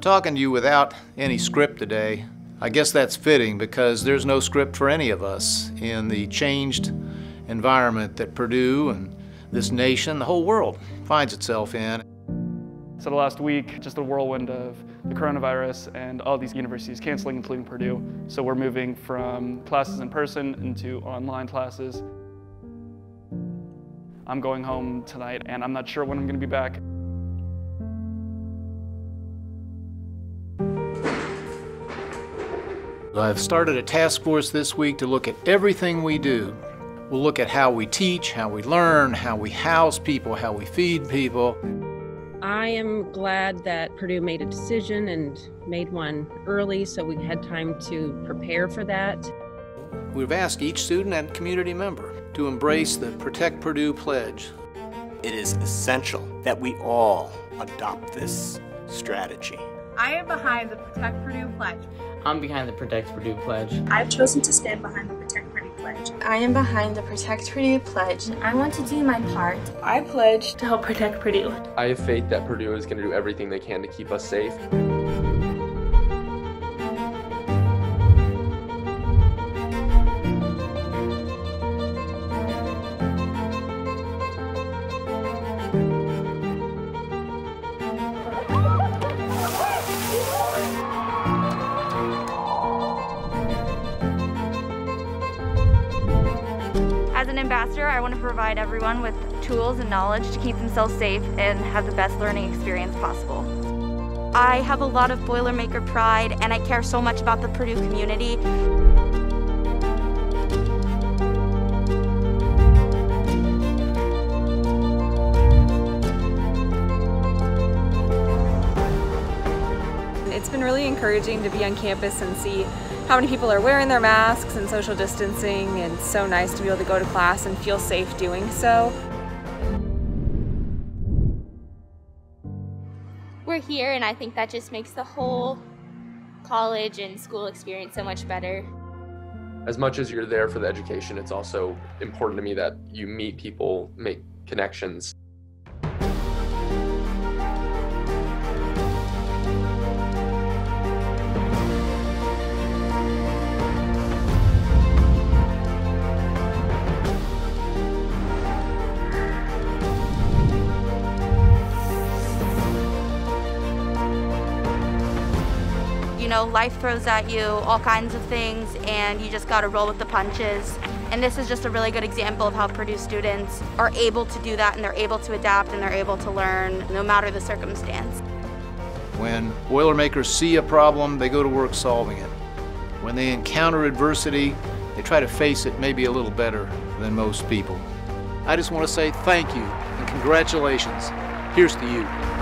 I'm talking to you without any script today. I guess that's fitting because there's no script for any of us in the changed environment that Purdue and this nation, the whole world, finds itself in. So the last week, just a whirlwind of the coronavirus and all these universities canceling, including Purdue. So we're moving from classes in person into online classes. I'm going home tonight and I'm not sure when I'm going to be back. I've started a task force this week to look at everything we do. We'll look at how we teach, how we learn, how we house people, how we feed people. I am glad that Purdue made a decision and made one early so we had time to prepare for that. We've asked each student and community member to embrace the Protect Purdue Pledge. It is essential that we all adopt this strategy. I am behind the Protect Purdue Pledge. I'm behind the Protect Purdue Pledge. I've chosen to stand behind the Protect Purdue Pledge. I am behind the Protect Purdue Pledge. And I want to do my part. I pledge to help protect Purdue. I have faith that Purdue is going to do everything they can to keep us safe. Ambassador, I want to provide everyone with tools and knowledge to keep themselves safe and have the best learning experience possible. I have a lot of Boilermaker pride and I care so much about the Purdue community. It's been really encouraging to be on campus and see how many people are wearing their masks and social distancing and it's so nice to be able to go to class and feel safe doing so. We're here and I think that just makes the whole college and school experience so much better. As much as you're there for the education, it's also important to me that you meet people, make connections. Know, life throws at you all kinds of things and you just got to roll with the punches. And this is just a really good example of how Purdue students are able to do that and they're able to adapt and they're able to learn no matter the circumstance. When Boilermakers see a problem, they go to work solving it. When they encounter adversity, they try to face it maybe a little better than most people. I just want to say thank you and congratulations. Here's to you.